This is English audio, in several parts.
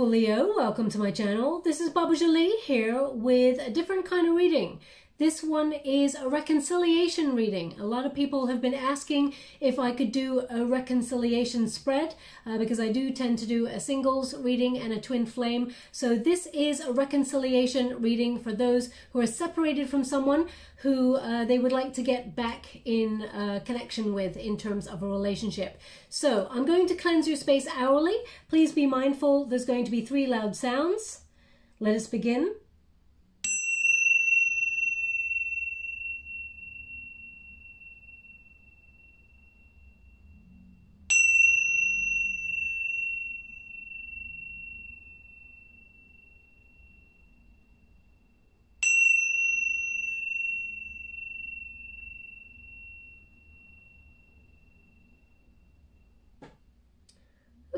beautiful Leo, welcome to my channel. This is Baba Jolie here with a different kind of reading. This one is a reconciliation reading. A lot of people have been asking if I could do a reconciliation spread uh, because I do tend to do a singles reading and a twin flame. So this is a reconciliation reading for those who are separated from someone who uh, they would like to get back in uh, connection with in terms of a relationship. So I'm going to cleanse your space hourly. Please be mindful there's going to be three loud sounds. Let us begin.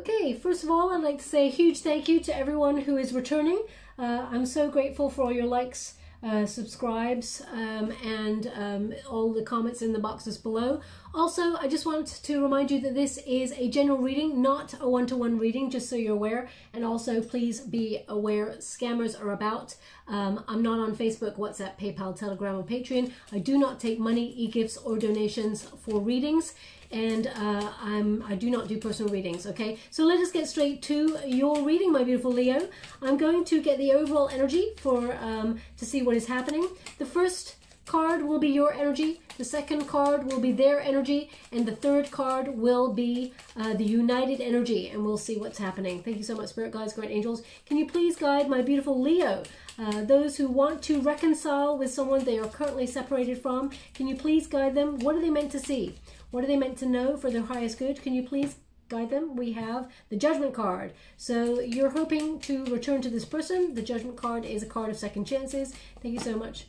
Okay, first of all, I'd like to say a huge thank you to everyone who is returning. Uh, I'm so grateful for all your likes, uh, subscribes, um, and um, all the comments in the boxes below. Also, I just want to remind you that this is a general reading, not a one-to-one -one reading, just so you're aware. And also, please be aware scammers are about. Um, I'm not on Facebook, WhatsApp, PayPal, Telegram, or Patreon. I do not take money, e-gifts, or donations for readings and uh, I'm, I do not do personal readings, okay? So let us get straight to your reading, my beautiful Leo. I'm going to get the overall energy for um, to see what is happening. The first card will be your energy, the second card will be their energy, and the third card will be uh, the united energy, and we'll see what's happening. Thank you so much, Spirit Guides, Great Angels. Can you please guide my beautiful Leo, uh, those who want to reconcile with someone they are currently separated from? Can you please guide them? What are they meant to see? What are they meant to know for their highest good? Can you please guide them? We have the Judgment card. So you're hoping to return to this person. The Judgment card is a card of second chances. Thank you so much.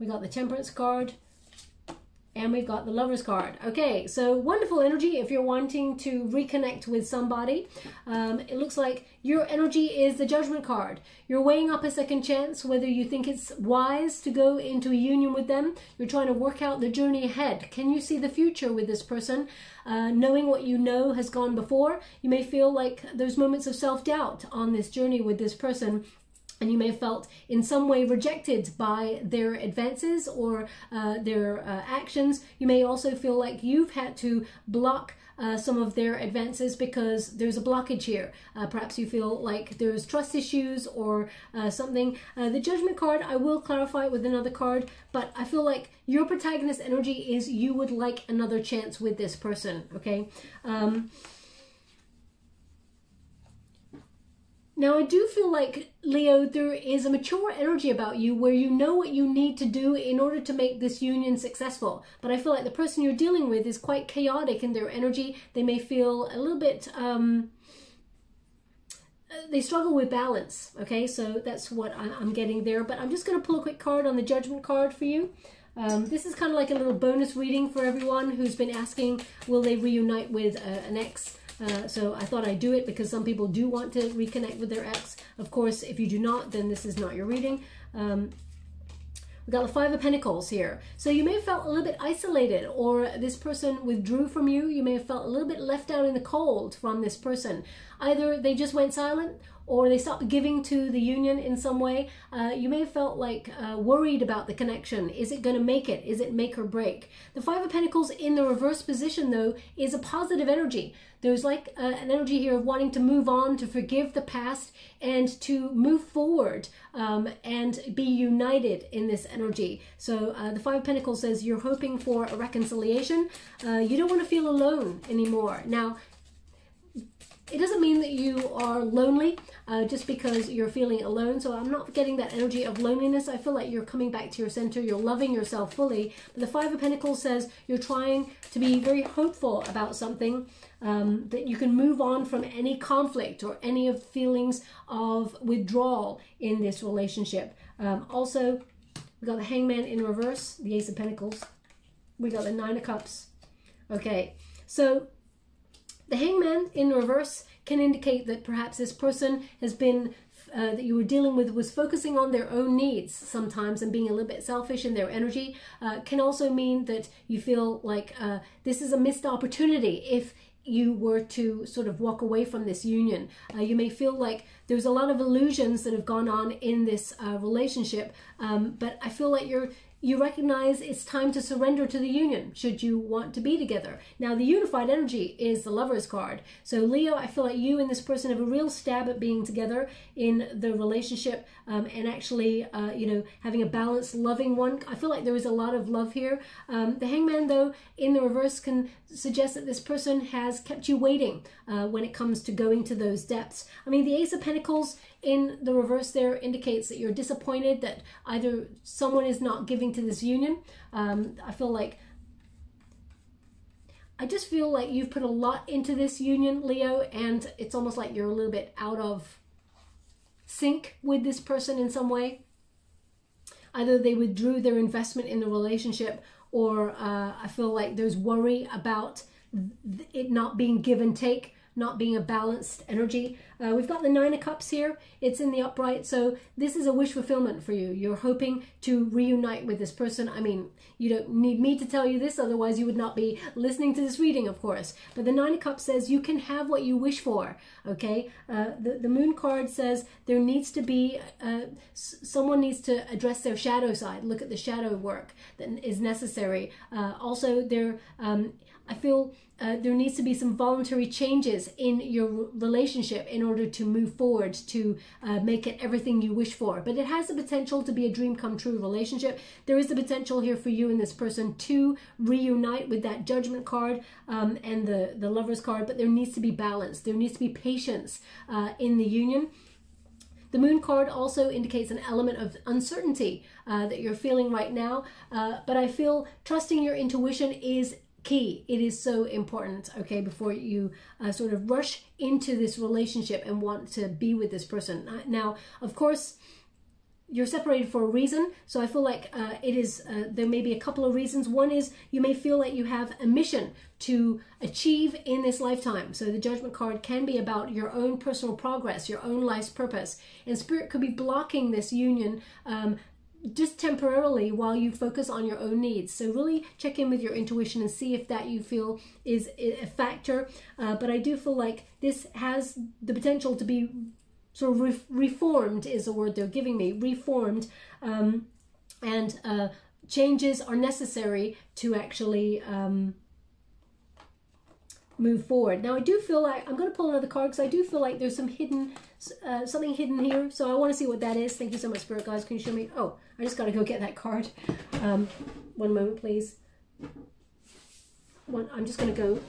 We got the Temperance card. And we've got the Lover's card. Okay, so wonderful energy if you're wanting to reconnect with somebody. Um, it looks like your energy is the Judgment card. You're weighing up a second chance whether you think it's wise to go into a union with them. You're trying to work out the journey ahead. Can you see the future with this person? Uh, knowing what you know has gone before, you may feel like there's moments of self-doubt on this journey with this person and you may have felt in some way rejected by their advances or uh, their uh, actions. You may also feel like you've had to block uh, some of their advances because there's a blockage here. Uh, perhaps you feel like there's trust issues or uh, something. Uh, the judgment card, I will clarify with another card, but I feel like your protagonist energy is you would like another chance with this person, okay? Um, Now, I do feel like, Leo, there is a mature energy about you where you know what you need to do in order to make this union successful. But I feel like the person you're dealing with is quite chaotic in their energy. They may feel a little bit, um, they struggle with balance. Okay, so that's what I'm getting there. But I'm just going to pull a quick card on the Judgment card for you. Um, this is kind of like a little bonus reading for everyone who's been asking, will they reunite with uh, an ex? Uh, so I thought I'd do it because some people do want to reconnect with their ex. Of course, if you do not, then this is not your reading. Um, we got the Five of Pentacles here. So you may have felt a little bit isolated or this person withdrew from you. You may have felt a little bit left out in the cold from this person. Either they just went silent or they stopped giving to the union in some way, uh, you may have felt like uh, worried about the connection. Is it going to make it? Is it make or break? The Five of Pentacles in the reverse position, though, is a positive energy. There's like uh, an energy here of wanting to move on, to forgive the past, and to move forward um, and be united in this energy. So uh, the Five of Pentacles says you're hoping for a reconciliation. Uh, you don't want to feel alone anymore. Now, it doesn't mean that you are lonely uh, just because you're feeling alone. So I'm not getting that energy of loneliness. I feel like you're coming back to your center. You're loving yourself fully. But the Five of Pentacles says you're trying to be very hopeful about something. Um, that you can move on from any conflict or any of feelings of withdrawal in this relationship. Um, also, we got the Hangman in reverse, the Ace of Pentacles. We got the Nine of Cups. Okay, so the hangman in reverse can indicate that perhaps this person has been uh, that you were dealing with was focusing on their own needs sometimes and being a little bit selfish in their energy uh, can also mean that you feel like uh, this is a missed opportunity if you were to sort of walk away from this union. Uh, you may feel like there's a lot of illusions that have gone on in this uh, relationship, um, but I feel like you're you recognize it's time to surrender to the union should you want to be together. Now, the unified energy is the lover's card. So, Leo, I feel like you and this person have a real stab at being together in the relationship um, and actually, uh, you know, having a balanced, loving one. I feel like there is a lot of love here. Um, the hangman, though, in the reverse can suggest that this person has kept you waiting uh, when it comes to going to those depths. I mean, the Ace of Pentacles in the reverse there indicates that you're disappointed that either someone is not giving to this union. Um, I feel like I just feel like you've put a lot into this union, Leo, and it's almost like you're a little bit out of sync with this person in some way. Either they withdrew their investment in the relationship, or uh, I feel like there's worry about it not being give and take not being a balanced energy. Uh, we've got the Nine of Cups here. It's in the upright. So this is a wish fulfillment for you. You're hoping to reunite with this person. I mean, you don't need me to tell you this, otherwise you would not be listening to this reading, of course. But the Nine of Cups says you can have what you wish for, okay? Uh, the, the Moon card says there needs to be, uh, someone needs to address their shadow side, look at the shadow work that is necessary. Uh, also, there, um, I feel uh, there needs to be some voluntary changes in your relationship in order to move forward to uh, make it everything you wish for. But it has the potential to be a dream come true relationship. There is the potential here for you and this person to reunite with that judgment card um, and the, the lover's card, but there needs to be balance. There needs to be patience uh, in the union. The moon card also indicates an element of uncertainty uh, that you're feeling right now, uh, but I feel trusting your intuition is key. It is so important, okay, before you uh, sort of rush into this relationship and want to be with this person. Uh, now, of course, you're separated for a reason. So I feel like uh, it is, uh, there may be a couple of reasons. One is you may feel like you have a mission to achieve in this lifetime. So the judgment card can be about your own personal progress, your own life's purpose. And spirit could be blocking this union um, just temporarily while you focus on your own needs. So really check in with your intuition and see if that you feel is a factor. Uh, but I do feel like this has the potential to be sort of re reformed is the word they're giving me, reformed. Um, and uh, changes are necessary to actually um, move forward. Now I do feel like, I'm going to pull another card because I do feel like there's some hidden, uh, something hidden here. So I want to see what that is. Thank you so much, Spirit Guys. Can you show me? Oh, I just got to go get that card. Um, one moment, please. One, I'm just going to go.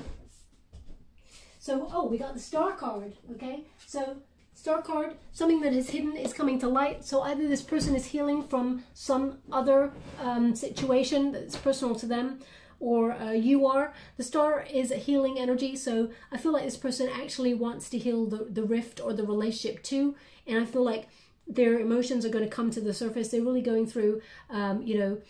So, oh, we got the star card, okay? So, star card, something that is hidden is coming to light. So either this person is healing from some other um, situation that's personal to them, or uh, you are. The star is a healing energy, so I feel like this person actually wants to heal the, the rift or the relationship too. And I feel like their emotions are going to come to the surface. They're really going through, um, you know,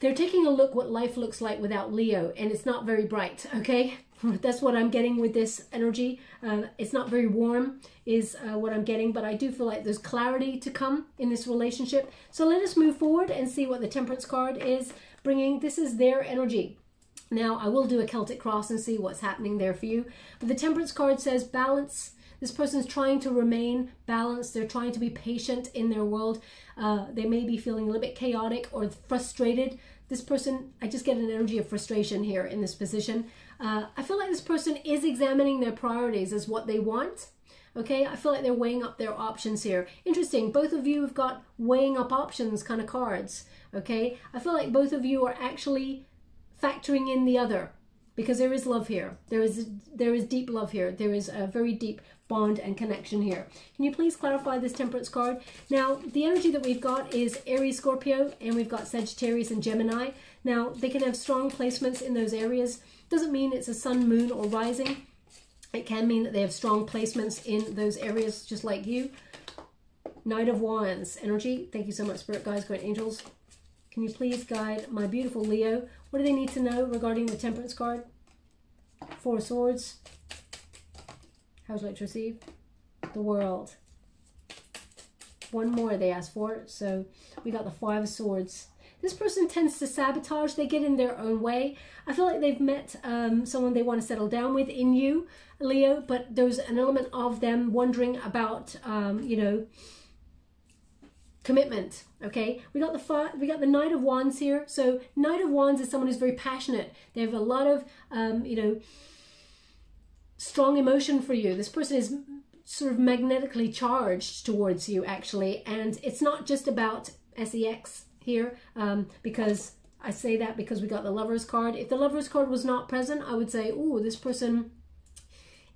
they're taking a look what life looks like without Leo, and it's not very bright, okay? That's what I'm getting with this energy. Uh, it's not very warm, is uh, what I'm getting, but I do feel like there's clarity to come in this relationship. So let us move forward and see what the Temperance card is bringing. This is their energy. Now, I will do a Celtic cross and see what's happening there for you. But the Temperance card says balance. This person's trying to remain balanced. They're trying to be patient in their world. Uh, they may be feeling a little bit chaotic or frustrated. This person, I just get an energy of frustration here in this position. Uh, I feel like this person is examining their priorities as what they want. Okay, I feel like they're weighing up their options here. Interesting, both of you have got weighing up options kind of cards okay? I feel like both of you are actually factoring in the other because there is love here. There is there is deep love here. There is a very deep bond and connection here. Can you please clarify this temperance card? Now, the energy that we've got is Aries, Scorpio, and we've got Sagittarius and Gemini. Now, they can have strong placements in those areas. Doesn't mean it's a sun, moon, or rising. It can mean that they have strong placements in those areas, just like you. Knight of Wands energy. Thank you so much, Spirit Guides, Great Angels. Can you please guide my beautiful Leo? What do they need to know regarding the Temperance card? Four Swords. How would you like to receive? The World. One more they asked for. So we got the Five of Swords. This person tends to sabotage. They get in their own way. I feel like they've met um, someone they want to settle down with in you, Leo, but there's an element of them wondering about, um, you know, commitment okay? We got the we got the knight of wands here. So knight of wands is someone who's very passionate. They have a lot of um, you know strong emotion for you. This person is sort of magnetically charged towards you actually and it's not just about sex here um, because I say that because we got the lover's card if the lover's card was not present I would say oh this person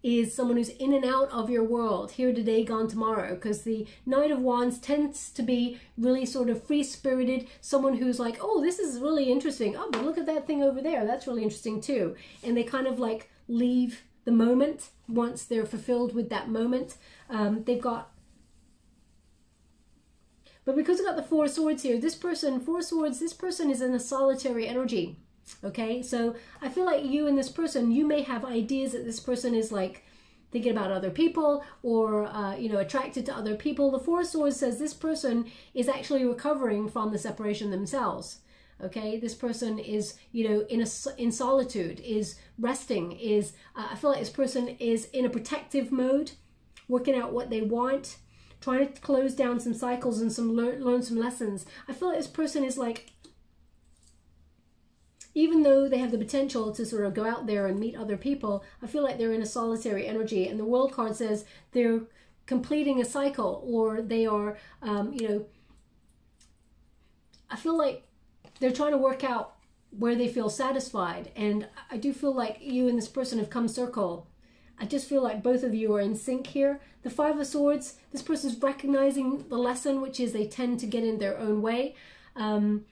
is someone who's in and out of your world, here today, gone tomorrow, because the Knight of Wands tends to be really sort of free-spirited, someone who's like, oh, this is really interesting. Oh, but look at that thing over there. That's really interesting too. And they kind of like leave the moment once they're fulfilled with that moment. Um, they've got but because we got the four swords here, this person, four swords, this person is in a solitary energy. Okay, so I feel like you and this person, you may have ideas that this person is like thinking about other people or, uh, you know, attracted to other people. The Four Swords says this person is actually recovering from the separation themselves. Okay, this person is, you know, in a in solitude, is resting, is uh, I feel like this person is in a protective mode, working out what they want, trying to close down some cycles and some learn, learn some lessons. I feel like this person is like even though they have the potential to sort of go out there and meet other people, I feel like they're in a solitary energy. And the world card says they're completing a cycle or they are, um, you know, I feel like they're trying to work out where they feel satisfied. And I do feel like you and this person have come circle. I just feel like both of you are in sync here. The Five of Swords, this person's recognizing the lesson, which is they tend to get in their own way. Um,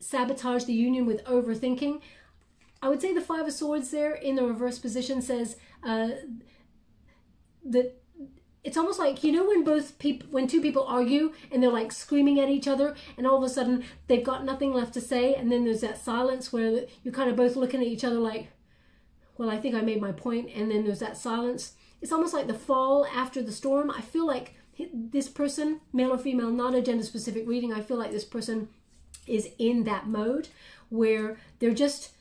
sabotage the union with overthinking. I would say the Five of Swords there in the reverse position says uh, that it's almost like you know when both people when two people argue and they're like screaming at each other and all of a sudden they've got nothing left to say and then there's that silence where you're kind of both looking at each other like well i think i made my point and then there's that silence. It's almost like the fall after the storm. I feel like this person male or female not a gender specific reading i feel like this person is in that mode where they're just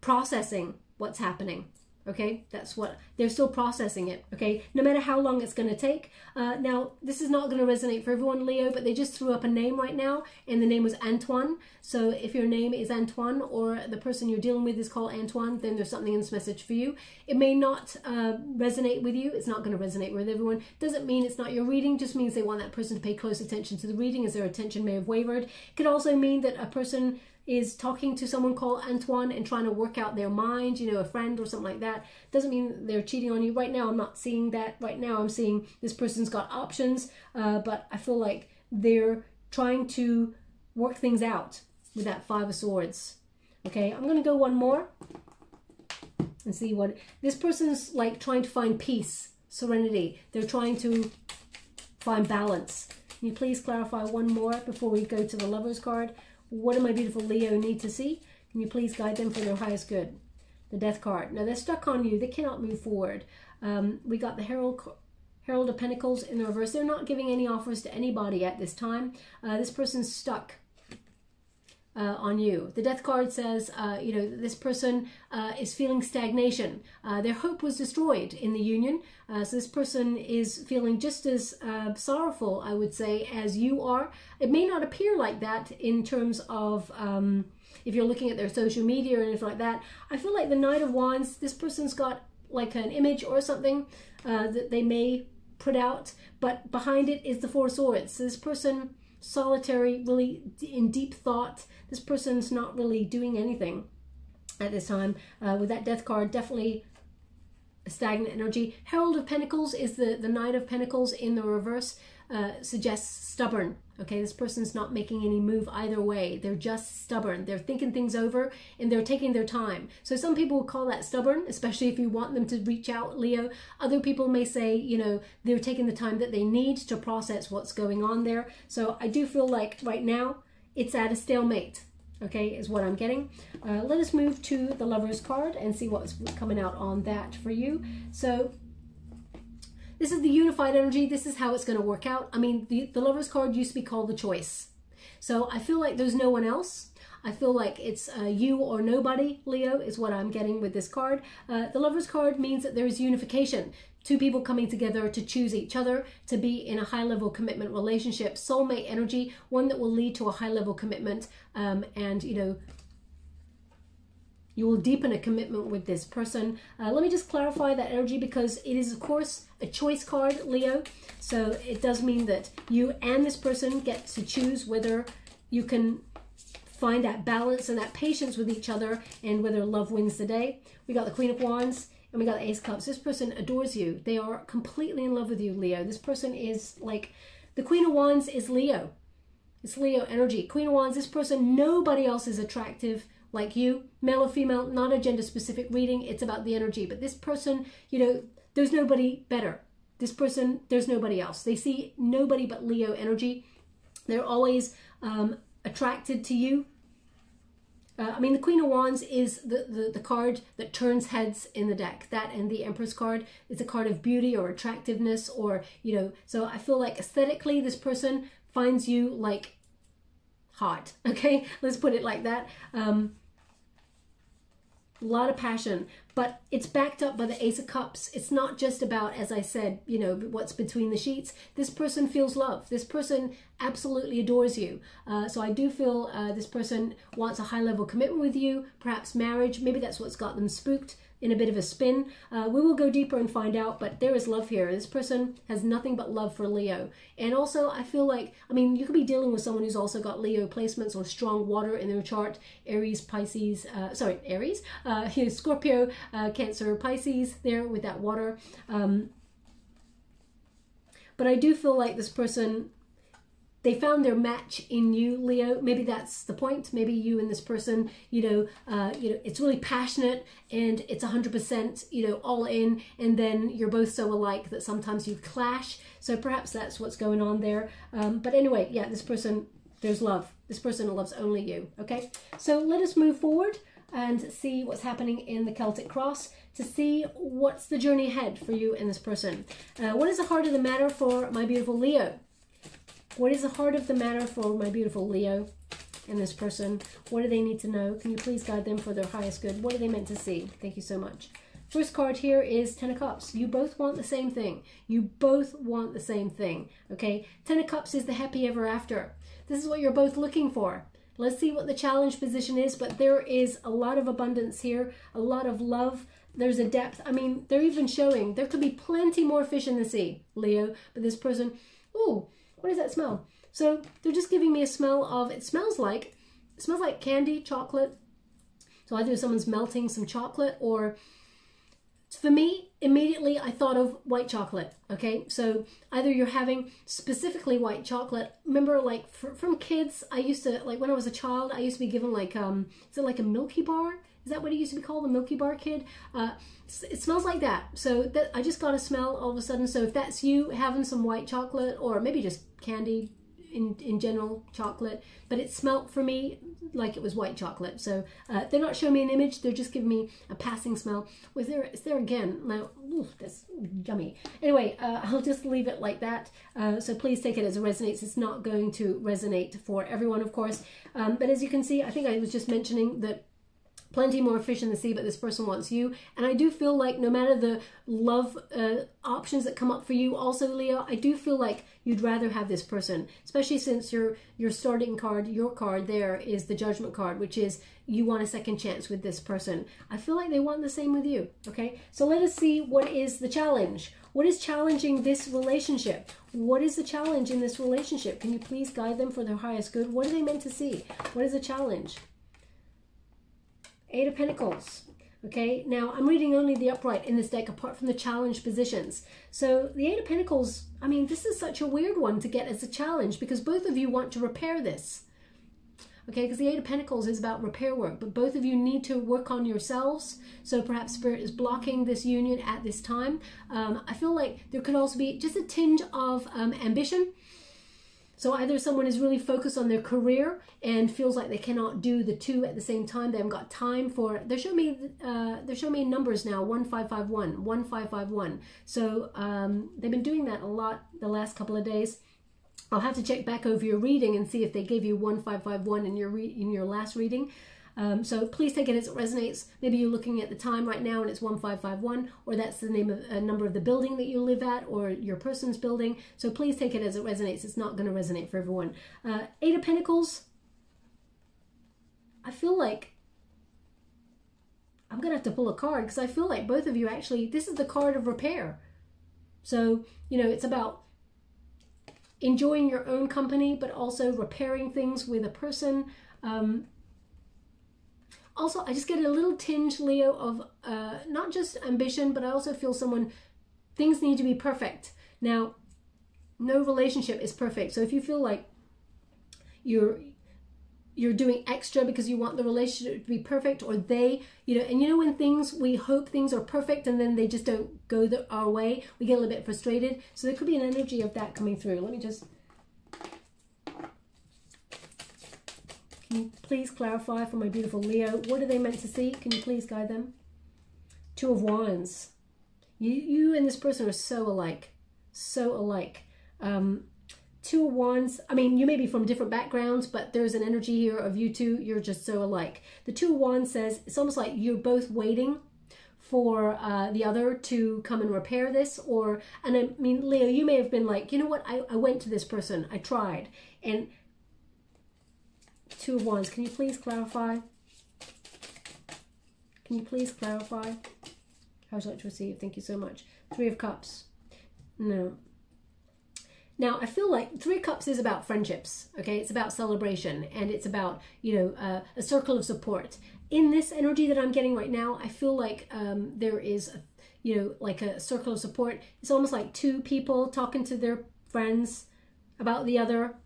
processing what's happening okay? That's what they're still processing it okay? No matter how long it's going to take uh, now this is not going to resonate for everyone leo but they just threw up a name right now and the name was antoine. So if your name is antoine or the person you're dealing with is called antoine then there's something in this message for you. It may not uh, resonate with you. It's not going to resonate with everyone. Doesn't mean it's not your reading just means they want that person to pay close attention to the reading. As their attention may have wavered. It could also mean that a person is talking to someone called Antoine and trying to work out their mind, you know, a friend or something like that, doesn't mean they're cheating on you. Right now, I'm not seeing that. Right now, I'm seeing this person's got options, uh, but I feel like they're trying to work things out with that Five of Swords. Okay, I'm going to go one more and see what this person's like trying to find peace, serenity. They're trying to find balance. Can you please clarify one more before we go to the Lover's card? What do my beautiful Leo need to see? Can you please guide them for their highest good? The Death card. Now they're stuck on you. They cannot move forward. Um, we got the Herald Herald of Pentacles in the reverse. They're not giving any offers to anybody at this time. Uh, this person's stuck uh, on you. The death card says, uh, you know, this person uh, is feeling stagnation. Uh, their hope was destroyed in the union. Uh, so this person is feeling just as uh, sorrowful, I would say, as you are. It may not appear like that in terms of um, if you're looking at their social media or anything like that. I feel like the Knight of Wands, this person's got like an image or something that they may put out, but behind it is the Four Swords. So this person solitary, really in deep thought. This person's not really doing anything at this time. Uh, with that death card, definitely stagnant energy. Herald of Pentacles is the, the Knight of Pentacles in the reverse, uh, suggests stubborn. Okay, this person's not making any move either way. They're just stubborn. They're thinking things over and they're taking their time. So some people will call that stubborn, especially if you want them to reach out, Leo. Other people may say, you know, they're taking the time that they need to process what's going on there. So I do feel like right now it's at a stalemate okay, is what I'm getting. Uh, let us move to the Lover's card and see what's coming out on that for you. So this is the unified energy. This is how it's going to work out. I mean, the, the Lover's card used to be called the choice. So I feel like there's no one else. I feel like it's uh, you or nobody, Leo, is what I'm getting with this card. Uh, the Lover's card means that there is unification. Two people coming together to choose each other, to be in a high level commitment relationship, soulmate energy, one that will lead to a high level commitment um, and, you know, you will deepen a commitment with this person. Uh, let me just clarify that energy because it is, of course, a choice card, Leo. So it does mean that you and this person get to choose whether you can find that balance and that patience with each other and whether love wins the day. We got the Queen of Wands and we got the Ace of Cups. This person adores you. They are completely in love with you, Leo. This person is like, the Queen of Wands is Leo. It's Leo energy. Queen of Wands, this person, nobody else is attractive like you, male or female, not a gender specific reading, it's about the energy. But this person, you know, there's nobody better. This person, there's nobody else. They see nobody but Leo energy. They're always um, attracted to you. Uh, I mean, the Queen of Wands is the, the, the card that turns heads in the deck. That and the Empress card is a card of beauty or attractiveness or, you know, so I feel like aesthetically this person finds you like hot. Okay, let's put it like that. Um, a lot of passion, but it's backed up by the Ace of Cups. It's not just about, as I said, you know, what's between the sheets. This person feels love. This person absolutely adores you. Uh, so I do feel uh, this person wants a high level commitment with you, perhaps marriage. Maybe that's what's got them spooked in a bit of a spin. Uh, we will go deeper and find out, but there is love here. This person has nothing but love for Leo. And also, I feel like, I mean, you could be dealing with someone who's also got Leo placements or strong water in their chart, Aries, Pisces, uh, sorry, Aries, uh, Scorpio, uh, Cancer, Pisces there with that water. Um, but I do feel like this person they found their match in you, Leo. Maybe that's the point. Maybe you and this person, you know, uh, you know, it's really passionate and it's 100%, you know, all in. And then you're both so alike that sometimes you clash. So perhaps that's what's going on there. Um, but anyway, yeah, this person, there's love. This person loves only you. Okay. So let us move forward and see what's happening in the Celtic Cross to see what's the journey ahead for you and this person. Uh, what is the heart of the matter for my beautiful Leo? What is the heart of the matter for my beautiful Leo and this person? What do they need to know? Can you please guide them for their highest good? What are they meant to see? Thank you so much. First card here is Ten of Cups. You both want the same thing. You both want the same thing, okay? Ten of Cups is the happy ever after. This is what you're both looking for. Let's see what the challenge position is, but there is a lot of abundance here, a lot of love. There's a depth. I mean, they're even showing there could be plenty more fish in the sea, Leo, but this person, oh, what does that smell? So they're just giving me a smell of, it smells like, it smells like candy, chocolate. So either someone's melting some chocolate or for me, immediately I thought of white chocolate. Okay, so either you're having specifically white chocolate. Remember, like for, from kids, I used to like when I was a child, I used to be given like um, is it like a Milky Bar? Is that what it used to be called, the Milky Bar Kid? Uh, it smells like that. So that I just got a smell all of a sudden. So if that's you having some white chocolate or maybe just candy in, in general, chocolate, but it smelt for me like it was white chocolate. So uh, they're not showing me an image, they're just giving me a passing smell. Was there, is there again? Now, ooh, that's yummy. Anyway, uh, I'll just leave it like that. Uh, so please take it as it resonates. It's not going to resonate for everyone, of course. Um, but as you can see, I think I was just mentioning that plenty more fish in the sea, but this person wants you. And I do feel like no matter the love uh, options that come up for you, also Leo, I do feel like you'd rather have this person, especially since your your starting card, your card there is the Judgment card, which is you want a second chance with this person. I feel like they want the same with you. Okay, so let us see what is the challenge. What is challenging this relationship? What is the challenge in this relationship? Can you please guide them for their highest good? What are they meant to see? What is the challenge? Eight of Pentacles. Okay, now I'm reading only the upright in this deck apart from the challenge positions. So the Eight of Pentacles, I mean, this is such a weird one to get as a challenge because both of you want to repair this. Okay, because the Eight of Pentacles is about repair work, but both of you need to work on yourselves. So perhaps Spirit is blocking this union at this time. Um, I feel like there could also be just a tinge of um, ambition so either someone is really focused on their career and feels like they cannot do the two at the same time. They haven't got time for. They're showing me. Uh, they're showing me numbers now. One five five one. One five five one. So um, they've been doing that a lot the last couple of days. I'll have to check back over your reading and see if they gave you 1551 in your in your last reading. Um, so please take it as it resonates. Maybe you're looking at the time right now and it's 1551, or that's the name of a number of the building that you live at, or your person's building. So please take it as it resonates. It's not going to resonate for everyone. Uh, Eight of Pentacles. I feel like I'm going to have to pull a card because I feel like both of you actually, this is the card of repair. So, you know, it's about enjoying your own company, but also repairing things with a person. Um, also, I just get a little tinge, Leo, of uh, not just ambition, but I also feel someone, things need to be perfect. Now, no relationship is perfect. So if you feel like you're you're doing extra because you want the relationship to be perfect or they you know and you know when things we hope things are perfect and then they just don't go the, our way we get a little bit frustrated so there could be an energy of that coming through let me just Can you please clarify for my beautiful Leo? What are they meant to see? Can you please guide them? Two of Wands. You, you and this person are so alike. So alike. Um, two of Wands. I mean, you may be from different backgrounds, but there's an energy here of you two. You're just so alike. The two of Wands says it's almost like you're both waiting for uh, the other to come and repair this or and i mean leo you may have been like you know what I, I went to this person i tried and Two of Wands. Can you please clarify? Can you please clarify? How would you like to receive? Thank you so much. Three of Cups. No. Now, I feel like Three Cups is about friendships, okay? It's about celebration and it's about, you know, uh, a circle of support. In this energy that I'm getting right now, I feel like um, there is, a, you know, like a circle of support. It's almost like two people talking to their friends about the other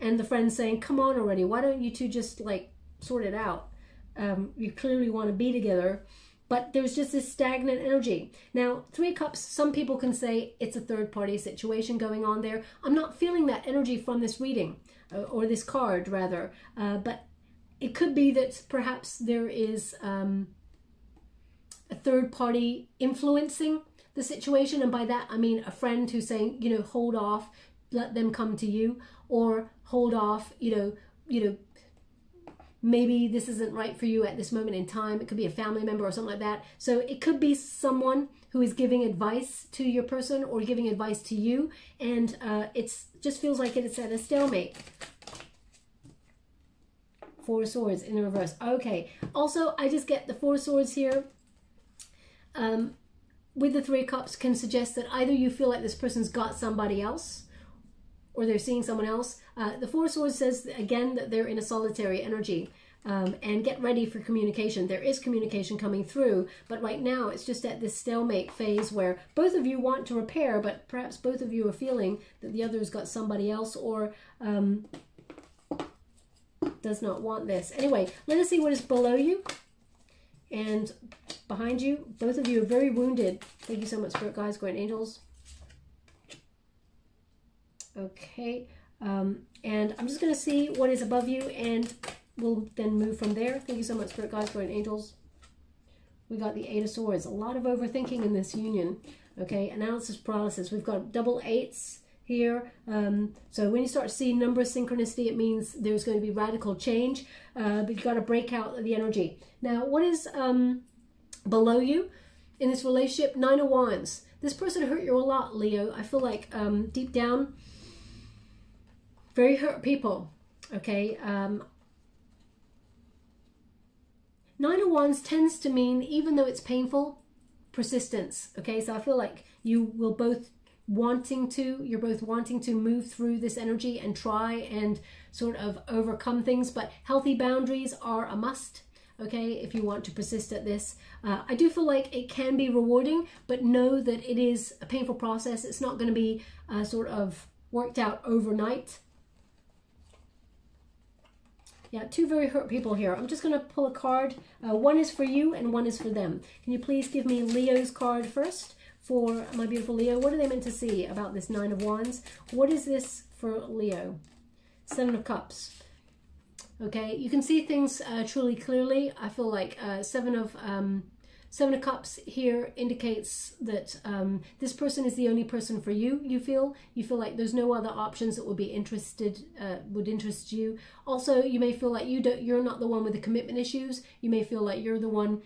and the friend saying, "Come on already! Why don't you two just like sort it out? Um, you clearly want to be together." But there's just this stagnant energy. Now, Three Cups, some people can say it's a third party situation going on there. I'm not feeling that energy from this reading, uh, or this card rather. Uh, but it could be that perhaps there is um, a third party influencing the situation. And by that, I mean a friend who's saying, you know, hold off, let them come to you or hold off, you know, you know, maybe this isn't right for you at this moment in time. It could be a family member or something like that. So it could be someone who is giving advice to your person or giving advice to you. And uh, it's just feels like it's at a stalemate. Four Swords in reverse. Okay. Also, I just get the Four Swords here. Um, with the Three Cups can suggest that either you feel like this person's got somebody else or they're seeing someone else. Uh, the Four Swords says again that they're in a solitary energy. Um, and get ready for communication. There is communication coming through, but right now it's just at this stalemate phase where both of you want to repair, but perhaps both of you are feeling that the other's got somebody else or um, does not want this. Anyway, let us see what is below you and behind you. Both of you are very wounded. Thank you so much, Spirit Guides, Guardian Angels. Okay, um, and I'm just going to see what is above you and we'll then move from there. Thank you so much, Spirit Guides, Guardian Angels. We got the Eight of Swords. A lot of overthinking in this union. Okay, analysis paralysis. We've got double eights here. Um, so when you start seeing number synchronicity, it means there's going to be radical change, uh, but you've got to break out the energy. Now, what is um, below you in this relationship? Nine of Wands. This person hurt you a lot, Leo. I feel like um, deep down, very hurt people. Okay. Um, Nine of Wands tends to mean, even though it's painful, persistence. Okay. So I feel like you will both wanting to, you're both wanting to move through this energy and try and sort of overcome things, but healthy boundaries are a must okay, if you want to persist at this. Uh, I do feel like it can be rewarding, but know that it is a painful process. It's not going to be uh, sort of worked out overnight. Yeah, two very hurt people here. I'm just going to pull a card. Uh, one is for you and one is for them. Can you please give me Leo's card first for my beautiful Leo? What are they meant to see about this Nine of Wands? What is this for Leo? Seven of Cups. Okay, you can see things uh, truly clearly. I feel like uh, Seven of um, Seven of Cups here indicates that um, this person is the only person for you. You feel you feel like there's no other options that would be interested uh, would interest you. Also, you may feel like you don't you're not the one with the commitment issues. You may feel like you're the one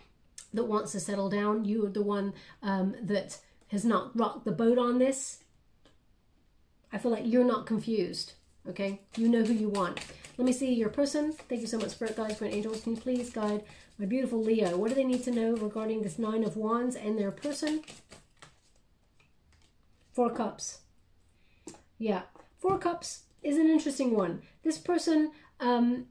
that wants to settle down. You are the one um, that has not rocked the boat on this. I feel like you're not confused. Okay, you know who you want. Let me see your person. Thank you so much, Spirit Guides, Spirit Angels. Can you please guide my beautiful Leo? What do they need to know regarding this Nine of Wands and their person? Four Cups. Yeah, Four Cups is an interesting one. This person, um,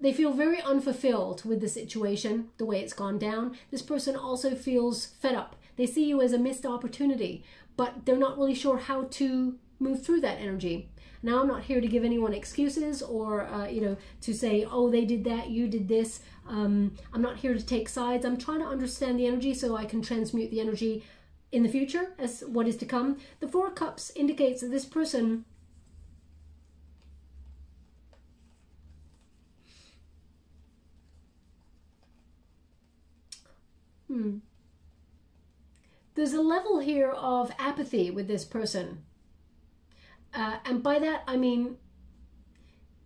they feel very unfulfilled with the situation, the way it's gone down. This person also feels fed up. They see you as a missed opportunity, but they're not really sure how to move through that energy. Now, I'm not here to give anyone excuses or, uh, you know, to say, oh, they did that, you did this. Um, I'm not here to take sides. I'm trying to understand the energy so I can transmute the energy in the future as what is to come. The Four Cups indicates that this person Hmm. There's a level here of apathy with this person. Uh, and by that, I mean,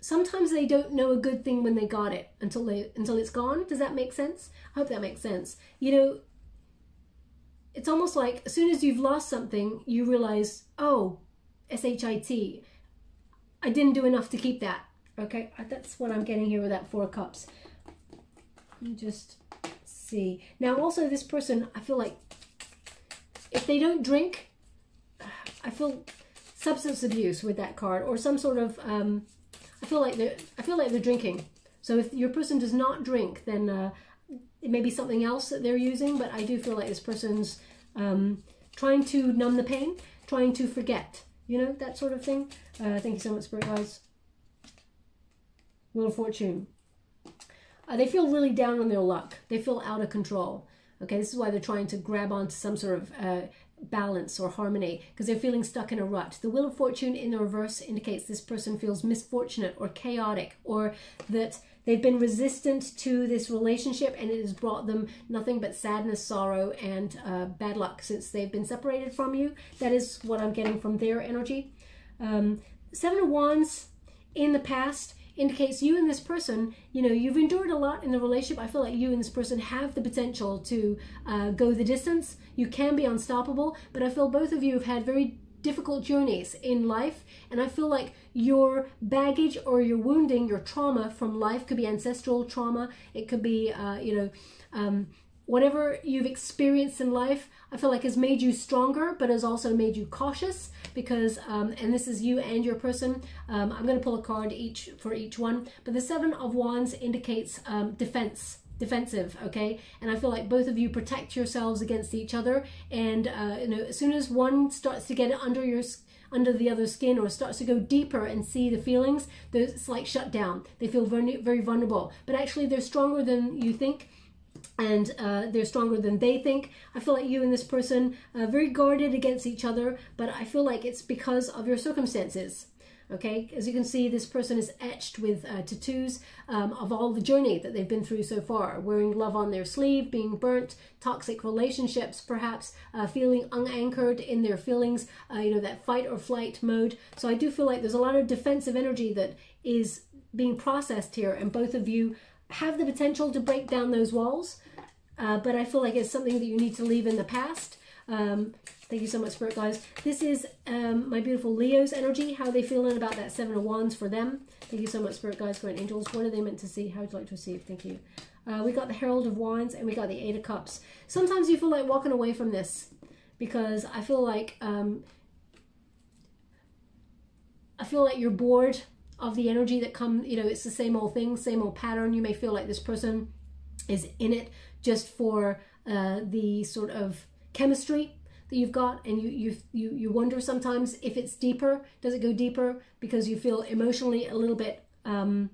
sometimes they don't know a good thing when they got it until they until it's gone. Does that make sense? I hope that makes sense. You know, it's almost like as soon as you've lost something, you realize, oh, S-H-I-T, I didn't do enough to keep that. Okay, uh, that's what I'm getting here with that Four Cups. Let me just see. Now, also this person, I feel like if they don't drink, I feel substance abuse with that card or some sort of um, I feel like they're I feel like they're drinking. So if your person does not drink, then uh, it may be something else that they're using. But I do feel like this person's um, trying to numb the pain, trying to forget. You know that sort of thing. Uh, thank you so much, Spirit Guides. Wheel of Fortune. Uh, they feel really down on their luck. They feel out of control. Okay, this is why they're trying to grab onto some sort of uh, balance or harmony because they're feeling stuck in a rut. The Wheel of Fortune in the reverse indicates this person feels misfortunate or chaotic or that they've been resistant to this relationship and it has brought them nothing but sadness, sorrow, and uh, bad luck since they've been separated from you. That is what I'm getting from their energy. Um, Seven of Wands in the past indicates you and this person, you know, you've endured a lot in the relationship. I feel like you and this person have the potential to uh, go the distance. You can be unstoppable, but I feel both of you have had very difficult journeys in life and i feel like your baggage or your wounding your trauma from life could be ancestral trauma it could be uh, you know um, whatever you've experienced in life, I feel like has made you stronger, but has also made you cautious because, um, and this is you and your person. Um, I'm going to pull a card each for each one, but the Seven of Wands indicates um, defense defensive okay? And i feel like both of you protect yourselves against each other and uh, you know as soon as one starts to get under your under the other skin or starts to go deeper and see the feelings it's like shut down. They feel very very vulnerable. But actually they're stronger than you think and uh, they're stronger than they think. I feel like you and this person are very guarded against each other, but I feel like it's because of your circumstances. Okay, as you can see, this person is etched with uh, tattoos um, of all the journey that they've been through so far. Wearing love on their sleeve, being burnt, toxic relationships, perhaps uh, feeling unanchored in their feelings, uh, you know, that fight or flight mode. So I do feel like there's a lot of defensive energy that is being processed here, and both of you have the potential to break down those walls, uh, but I feel like it's something that you need to leave in the past. Um, thank you so much, Spirit guys. This is um, my beautiful Leo's energy. How are they feeling about that Seven of Wands for them? Thank you so much, Spirit guys, Great Angels. What are they meant to see? How would you like to receive? Thank you. Uh, we got the Herald of Wands and we got the Eight of Cups. Sometimes you feel like walking away from this because I feel like um, I feel like you're bored of the energy that come, you know, it's the same old thing, same old pattern. You may feel like this person is in it just for uh, the sort of chemistry that you've got and you, you you you wonder sometimes if it's deeper does it go deeper because you feel emotionally a little bit um,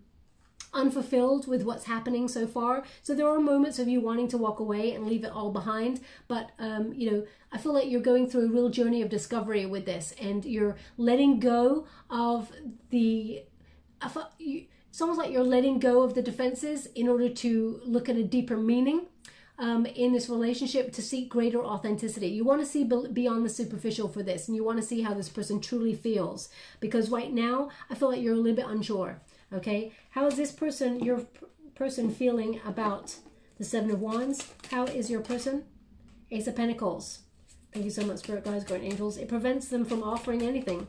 unfulfilled with what's happening so far. So there are moments of you wanting to walk away and leave it all behind. But, um, you know, I feel like you're going through a real journey of discovery with this and you're letting go of the it's almost like you're letting go of the defenses in order to look at a deeper meaning. um, in this relationship to seek greater authenticity. You want to see beyond the superficial for this, and you want to see how this person truly feels. Because right now, I feel like you're a little bit unsure. Okay, how is this person, your person, feeling about the Seven of Wands? How is your person? Ace of Pentacles. Thank you so much, Spirit Guides, Guardian Angels. It prevents them from offering anything.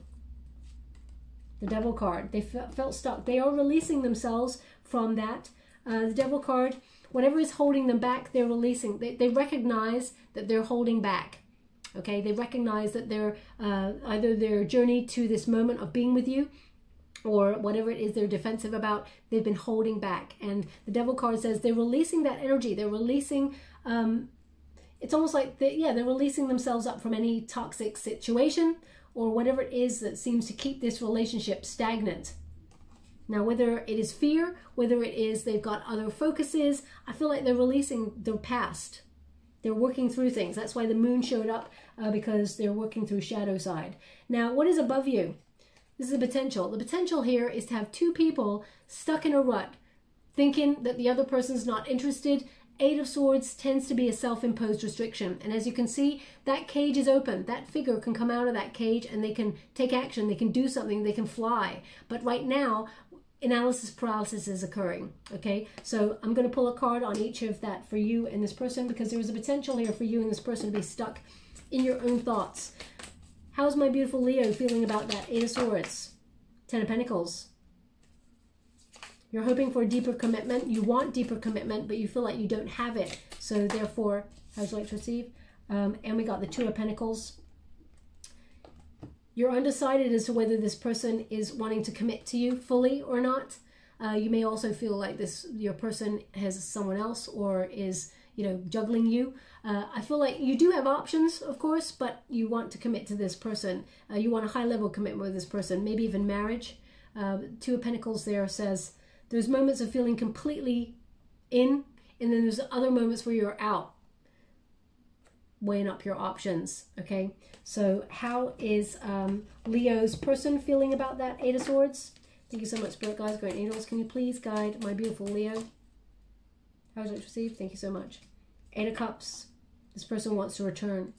The Devil card. They felt stuck. They are releasing themselves from that. Uh, the Devil card whatever is holding them back, they're releasing. They, they recognize that they're holding back. Okay, they recognize that they're uh, either their journey to this moment of being with you or whatever it is they're defensive about, they've been holding back. And the devil card says they're releasing that energy. They're releasing, um, it's almost like, they, yeah, they're releasing themselves up from any toxic situation or whatever it is that seems to keep this relationship stagnant. Now, whether it is fear, whether it is they've got other focuses, I feel like they're releasing their past. They're working through things. That's why the moon showed up uh, because they're working through shadow side. Now, what is above you? This is a potential. The potential here is to have two people stuck in a rut, thinking that the other person's not interested. Eight of Swords tends to be a self-imposed restriction. And as you can see, that cage is open. That figure can come out of that cage and they can take action. They can do something. They can fly. But right now, analysis paralysis is occurring. Okay, so I'm going to pull a card on each of that for you and this person because there is a potential here for you and this person to be stuck in your own thoughts. How's my beautiful Leo feeling about that Eight of Swords? Ten of Pentacles. You're hoping for a deeper commitment. You want deeper commitment, but you feel like you don't have it. So therefore, how's you like to receive? Um, and we got the Two of Pentacles. You're undecided as to whether this person is wanting to commit to you fully or not. Uh, you may also feel like this your person has someone else or is you know juggling you. Uh, I feel like you do have options, of course, but you want to commit to this person. Uh, you want a high level commitment with this person, maybe even marriage. Uh, Two of Pentacles there says there's moments of feeling completely in, and then there's other moments where you're out weighing up your options. Okay, so how is um, Leo's person feeling about that Eight of Swords? Thank you so much, Spirit Guides, Great Angels. Can you please guide my beautiful Leo? How was it received? Thank you so much. Eight of Cups. This person wants to return.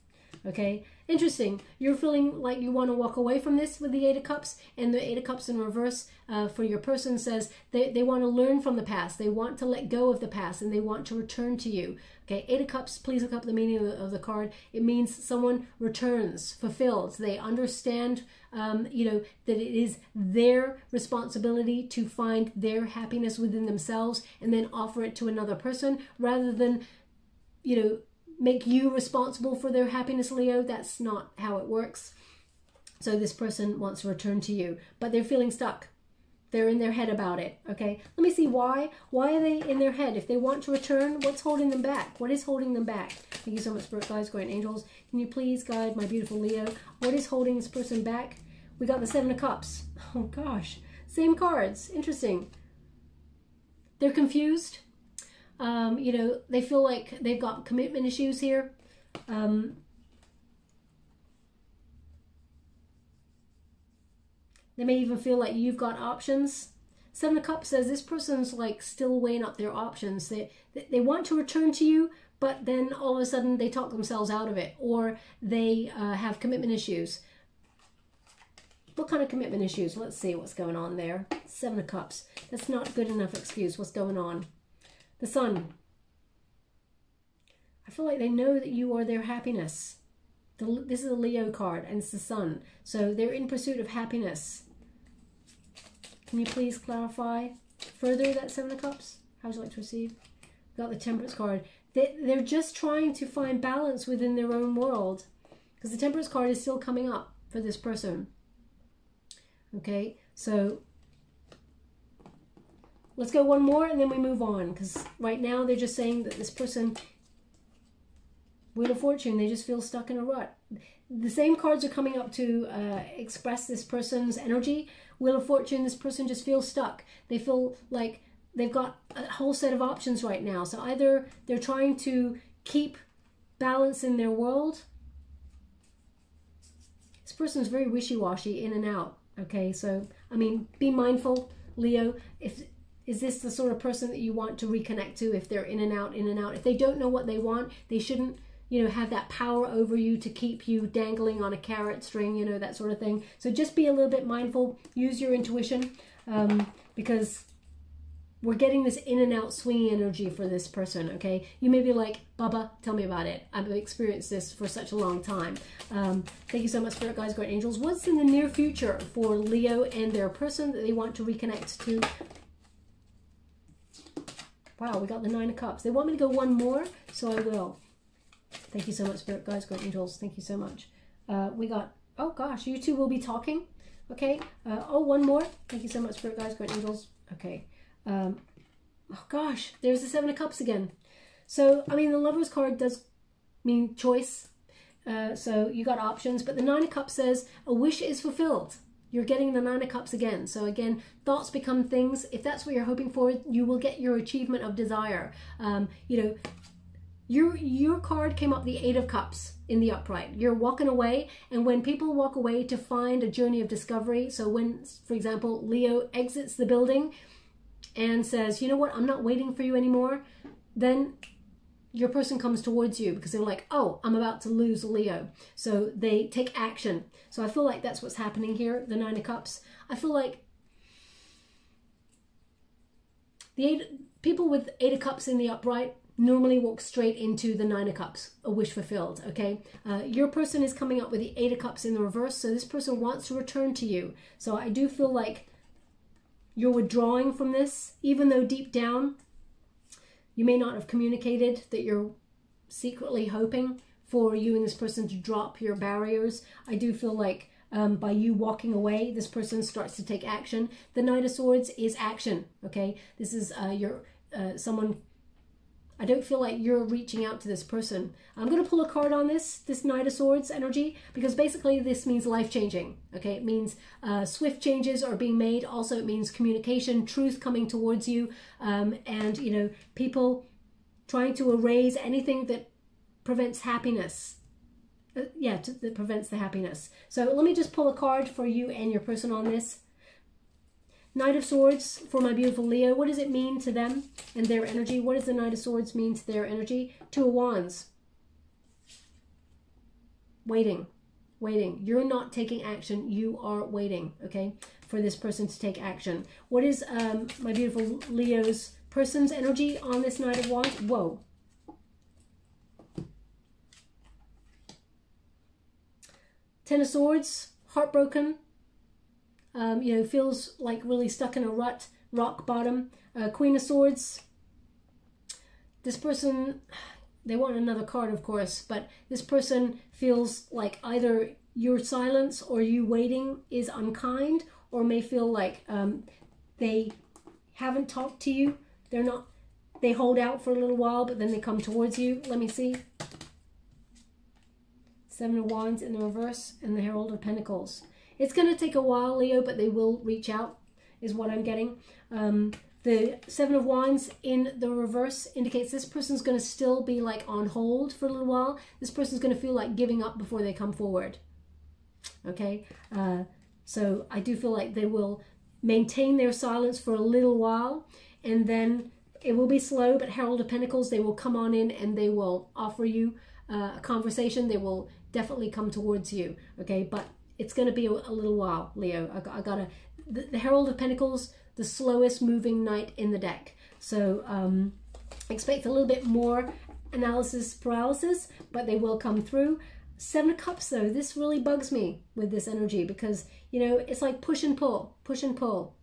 Okay, interesting. You're feeling like you want to walk away from this with the Eight of Cups, and the Eight of Cups in reverse uh, for your person says they, they want to learn from the past. They want to let go of the past, and they want to return to you. Okay, Eight of Cups, please look up the meaning of the, of the card. It means someone returns, fulfills. They understand, um, you know, that it is their responsibility to find their happiness within themselves and then offer it to another person rather than, you know, make you responsible for their happiness, Leo. That's not how it works. So this person wants to return to you, but they're feeling stuck. They're in their head about it, okay? Let me see why. Why are they in their head? If they want to return, what's holding them back? What is holding them back? Thank you so much, Spirit Guides, Guardian Angels. Can you please guide my beautiful Leo? What is holding this person back? We got the Seven of Cups. Oh, gosh. Same cards. Interesting. They're confused. Um, you know, they feel like they've got commitment issues here. Um, they may even feel like you've got options. Seven of Cups says this person's like still weighing up their options. They, they want to return to you, but then all of a sudden they talk themselves out of it or they uh, have commitment issues. What kind of commitment issues? Let's see what's going on there. Seven of Cups. That's not good enough excuse. What's going on? The sun. I feel like they know that you are their happiness. The, this is a Leo card, and it's the sun. So they're in pursuit of happiness. Can you please clarify further that Seven of Cups? How would you like to receive? Got the Temperance card. They, they're just trying to find balance within their own world. Because the Temperance card is still coming up for this person. Okay, so Let's go one more and then we move on because right now they're just saying that this person, Wheel of Fortune, they just feel stuck in a rut. The same cards are coming up to uh, express this person's energy. Wheel of Fortune, this person just feels stuck. They feel like they've got a whole set of options right now. So either they're trying to keep balance in their world. This person's very wishy-washy in and out. Okay, so I mean, be mindful, Leo. If Is this the sort of person that you want to reconnect to if they're in and out, in and out? If they don't know what they want, they shouldn't, you know, have that power over you to keep you dangling on a carrot string, you know, that sort of thing. So just be a little bit mindful, use your intuition um, because we're getting this in and out swinging energy for this person okay? You may be like baba tell me about it. I've experienced this for such a long time. Um, thank you so much spirit guides great angels. What's in the near future for leo and their person that they want to reconnect to wow we got the nine of cups. They want me to go one more so i will. Thank you so much spirit guides great angels thank you so much. Uh, we got oh gosh you two will be talking. Okay uh, oh one more. Thank you so much spirit guides great angels okay um, oh gosh, there's the Seven of Cups again. So, I mean, the Lover's card does mean choice. Uh, so you got options, but the Nine of Cups says a wish is fulfilled. You're getting the Nine of Cups again. So again, thoughts become things. If that's what you're hoping for, you will get your achievement of desire. Um, you know, your your card came up the Eight of Cups in the upright. You're walking away, and when people walk away to find a journey of discovery, so when, for example, Leo exits the building, and says, you know what, I'm not waiting for you anymore, then your person comes towards you because they're like, oh, I'm about to lose Leo. So they take action. So I feel like that's what's happening here, the Nine of Cups. I feel like the eight people with Eight of Cups in the upright normally walk straight into the Nine of Cups, a wish fulfilled, okay? Uh, your person is coming up with the Eight of Cups in the reverse, so this person wants to return to you. So I do feel like you're withdrawing from this, even though deep down you may not have communicated that you're secretly hoping for you and this person to drop your barriers. I do feel like um, by you walking away, this person starts to take action. The Knight of Swords is action, okay? This is uh, your uh, someone I don't feel like you're reaching out to this person. I'm going to pull a card on this, this Knight of Swords energy, because basically this means life changing. Okay, it means uh, swift changes are being made. Also, it means communication, truth coming towards you, um, and you know, people trying to erase anything that prevents happiness. Uh, yeah, to, that prevents the happiness. So let me just pull a card for you and your person on this. Knight of Swords for my beautiful Leo. What does it mean to them and their energy? What does the Knight of Swords mean to their energy? Two of Wands. Waiting. Waiting. You're not taking action. You are waiting, okay, for this person to take action. What is um, my beautiful Leo's person's energy on this Knight of Wands? Whoa. Ten of Swords, heartbroken, um, you know, feels like really stuck in a rut, rock bottom. Uh, Queen of Swords. This person, they want another card, of course, but this person feels like either your silence or you waiting is unkind or may feel like um, they haven't talked to you. They're not, they hold out for a little while, but then they come towards you. Let me see. Seven of Wands in the reverse and the Herald of Pentacles. It's going to take a while, Leo, but they will reach out, is what I'm getting. Um, the Seven of Wands in the reverse indicates this person's going to still be like on hold for a little while. This person's going to feel like giving up before they come forward. Okay? Uh, so I do feel like they will maintain their silence for a little while and then it will be slow, but Herald of Pentacles, they will come on in and they will offer you uh, a conversation. They will definitely come towards you. Okay? But it's going to be a, a, little while, Leo. I, I gotta the, the, Herald of Pentacles, the slowest moving knight in the deck. So um, expect a little bit more analysis paralysis, but they will come through. Seven of Cups, though, this really bugs me with this energy because, you know, it's like push and pull, push and pull.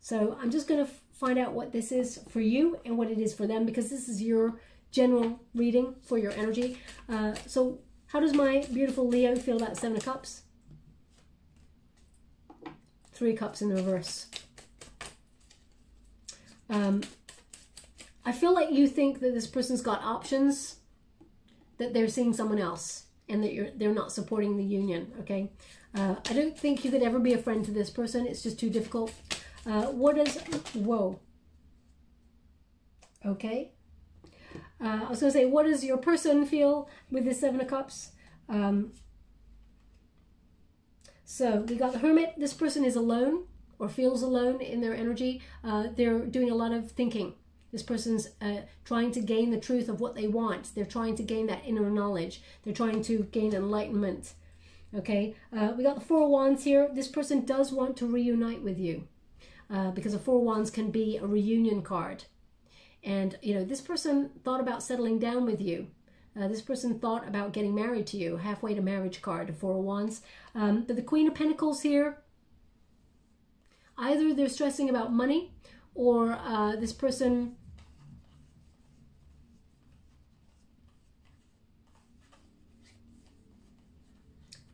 So I'm just going to find out what this is for you and what it is for them because this is your general reading for your energy. Uh, so how does my beautiful Leo feel about Seven of Cups? Three Cups in reverse. Um, I feel like you think that this person's got options, that they're seeing someone else, and that they're not supporting the union, okay? Uh, I don't think you could ever be a friend to this person. It's just too difficult. Uh, what is... Whoa. Okay. Uh, I was going to say, what does your person feel with the Seven of Cups? Um, so we got the Hermit. This person is alone or feels alone in their energy, uh, they're doing a lot of thinking. This person's uh, trying to gain the truth of what they want. They're trying to gain that inner knowledge. They're trying to gain enlightenment. Okay, uh, we got the Four of Wands here. This person does want to reunite with you uh, because the Four of Wands can be a reunion card. And, you know, this person thought about settling down with you. Uh, this person thought about getting married to you, halfway to marriage card, Four of Wands. Um, but the Queen of Pentacles here, either they're stressing about money or uh, this person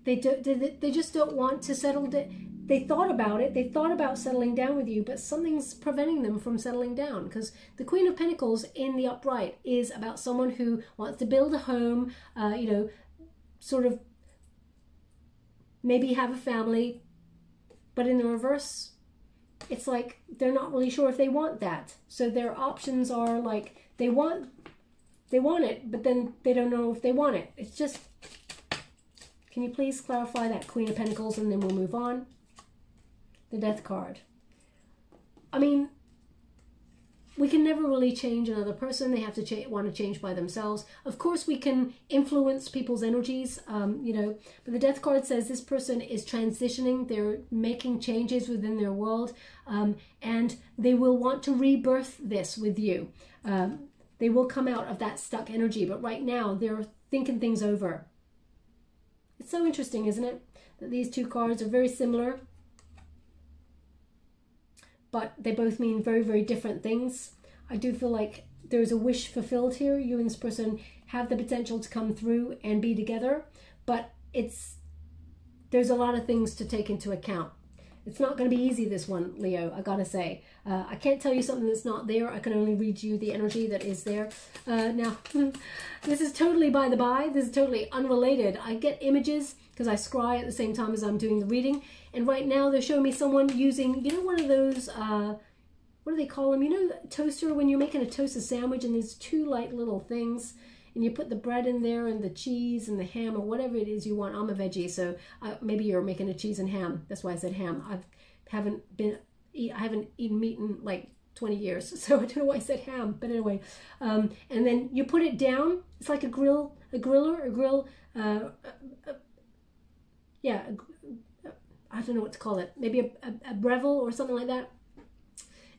They, do, they just don't want to settle down. They thought about it. They thought about settling down with you, but something's preventing them from settling down because the Queen of Pentacles in the upright is about someone who wants to build a home, uh, you know, sort of maybe have a family, but in the reverse, it's like they're not really sure if they want that. So their options are like they want they want it, but then they don't know if they want it. It's just can you please clarify that Queen of Pentacles and then we'll move on? The Death card. I mean, we can never really change another person. They have to want to change by themselves. Of course, we can influence people's energies, um, you know, but the death card says this person is transitioning. They're making changes within their world, um, and they will want to rebirth this with you. Um, they will come out of that stuck energy, but right now they're thinking things over. It's so interesting, isn't it? That these two cards are very similar, but they both mean very, very different things. I do feel like there's a wish fulfilled here. You and this person have the potential to come through and be together, but it's there's a lot of things to take into account. It's not going to be easy, this one, Leo, I gotta say. Uh, I can't tell you something that's not there. I can only read you the energy that is there. Uh, now, this is totally by the by. This is totally unrelated. I get images because I scry at the same time as I'm doing the reading. And right now they're showing me someone using, you know, one of those, uh, what do they call them? You know, toaster, when you're making a toasted sandwich and there's two light little things and you put the bread in there and the cheese and the ham or whatever it is you want. I'm a veggie, so uh, maybe you're making a cheese and ham. That's why I said ham. I haven't been, I haven't eaten meat in like 20 years, so I don't know why I said ham. But anyway, um, and then you put it down. It's like a grill, a griller, a grill. Uh, uh, yeah, I don't know what to call it. Maybe a, a, a Breville or something like that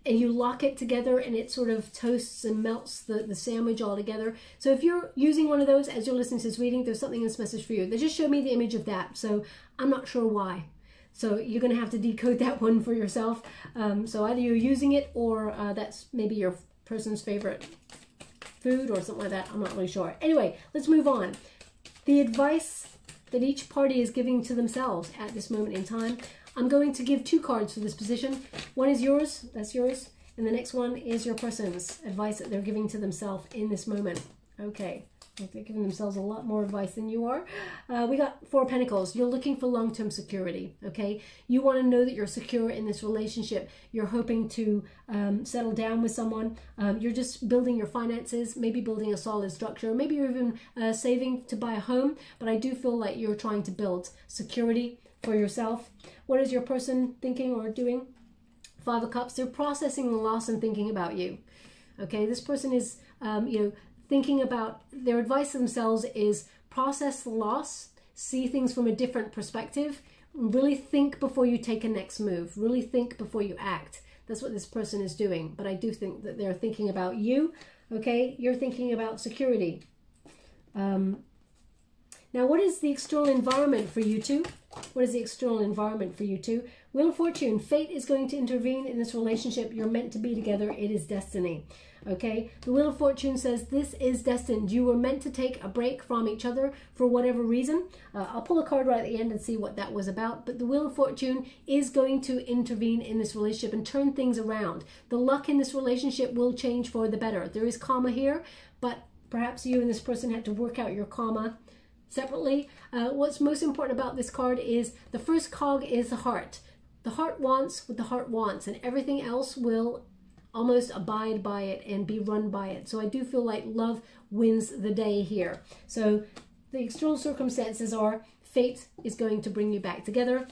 and you lock it together and it sort of toasts and melts the, the sandwich all together. So if you're using one of those as you're listening to this reading, there's something in this message for you. They just showed me the image of that, so I'm not sure why. So you're going to have to decode that one for yourself. Um, so either you're using it or uh, that's maybe your person's favorite food or something like that. I'm not really sure. Anyway, let's move on. The advice that each party is giving to themselves at this moment in time. I'm going to give two cards for this position. One is yours, that's yours, and the next one is your person's advice that they're giving to themselves in this moment. Okay, they're giving themselves a lot more advice than you are. Uh, we got Four Pentacles. You're looking for long-term security, okay? You want to know that you're secure in this relationship. You're hoping to um, settle down with someone. Um, you're just building your finances, maybe building a solid structure. Maybe you're even uh, saving to buy a home, but I do feel like you're trying to build security for yourself. What is your person thinking or doing? Five of Cups, they're processing the loss and thinking about you. Okay, this person is, um, you know, thinking about their advice themselves is process loss, see things from a different perspective, really think before you take a next move, really think before you act. That's what this person is doing. But I do think that they're thinking about you. Okay, you're thinking about security. Um, now, what is the external environment for you two? What is the external environment for you two? Wheel of Fortune, fate is going to intervene in this relationship. You're meant to be together. It is destiny. Okay? The Wheel of Fortune says this is destined. You were meant to take a break from each other for whatever reason. Uh, I'll pull a card right at the end and see what that was about. But the Wheel of Fortune is going to intervene in this relationship and turn things around. The luck in this relationship will change for the better. There is karma here, but perhaps you and this person had to work out your karma separately. Uh, what's most important about this card is the first cog is the heart. The heart wants what the heart wants, and everything else will almost abide by it and be run by it. So I do feel like love wins the day here. So the external circumstances are fate is going to bring you back together.